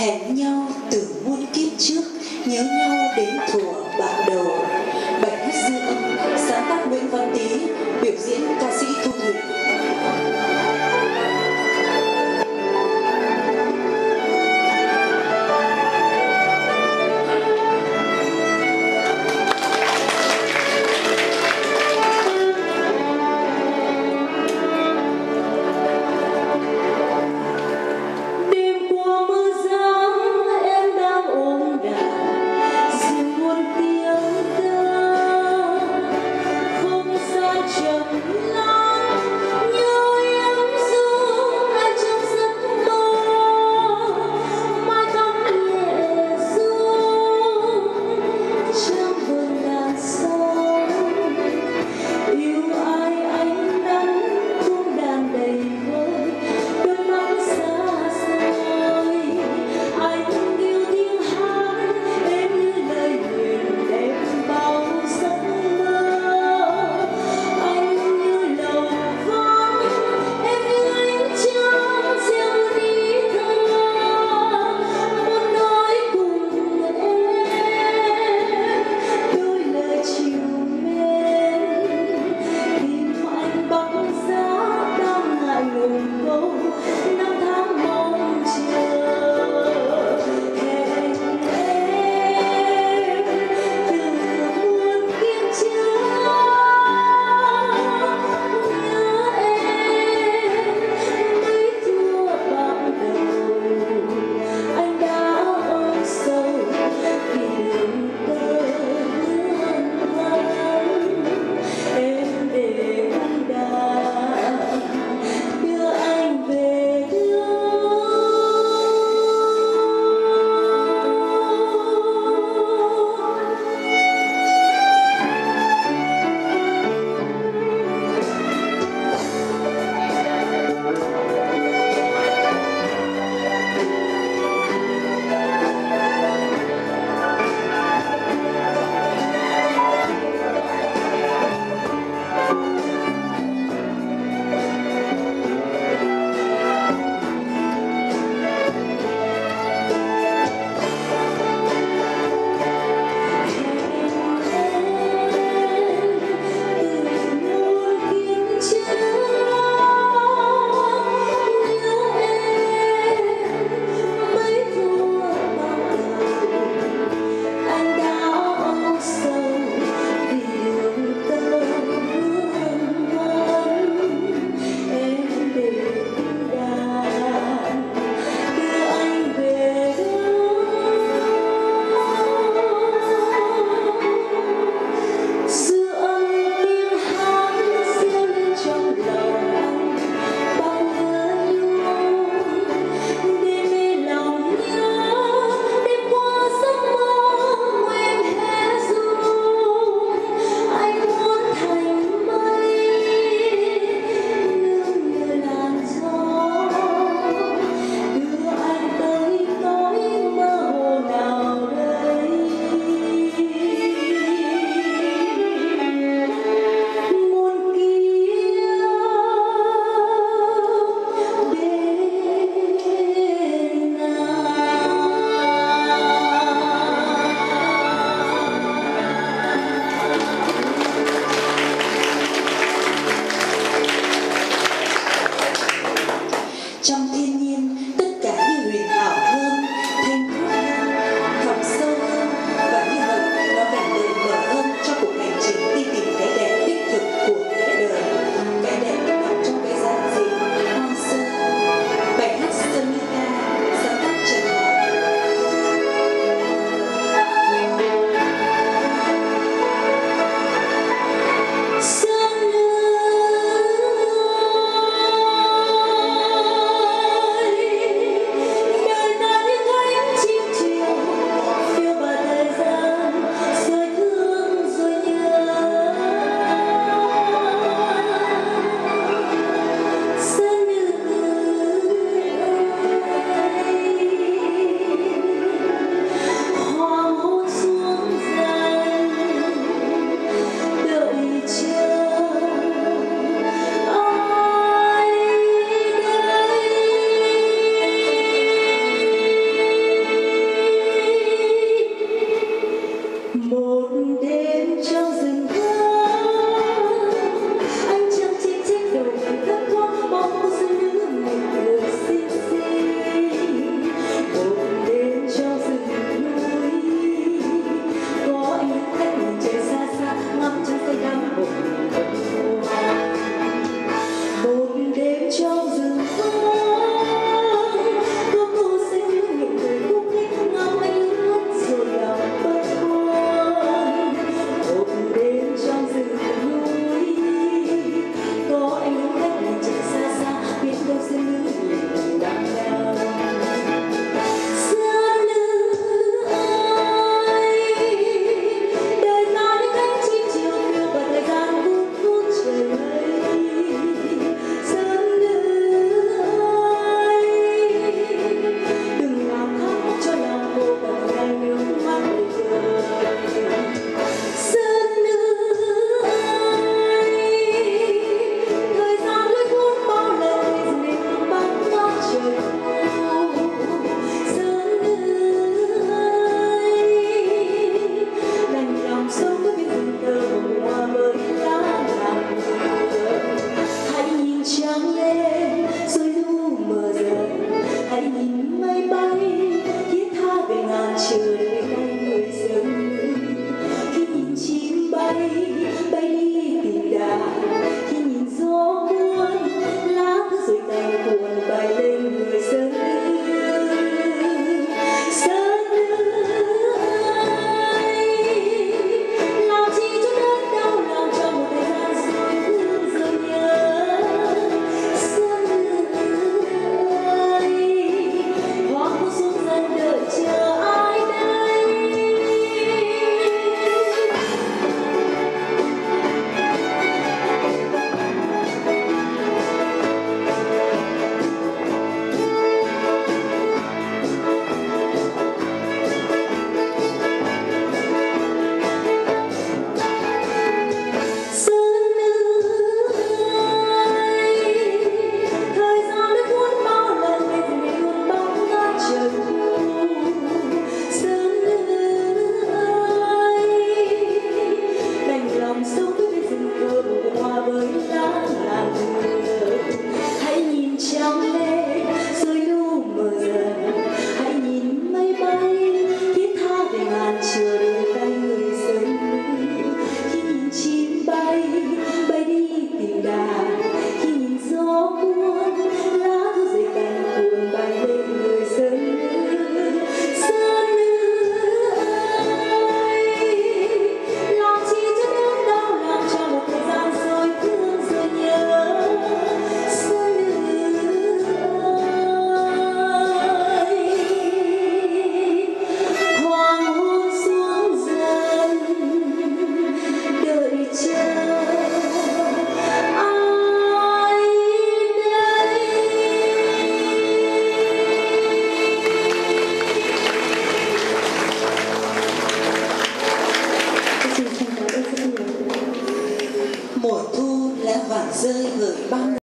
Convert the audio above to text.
hẹn nhau từ muôn kiếp trước, nhớ nhau đến thuở bạc đầu bài hát dư âm sáng tác nguyễn văn tý, biểu diễn ca sĩ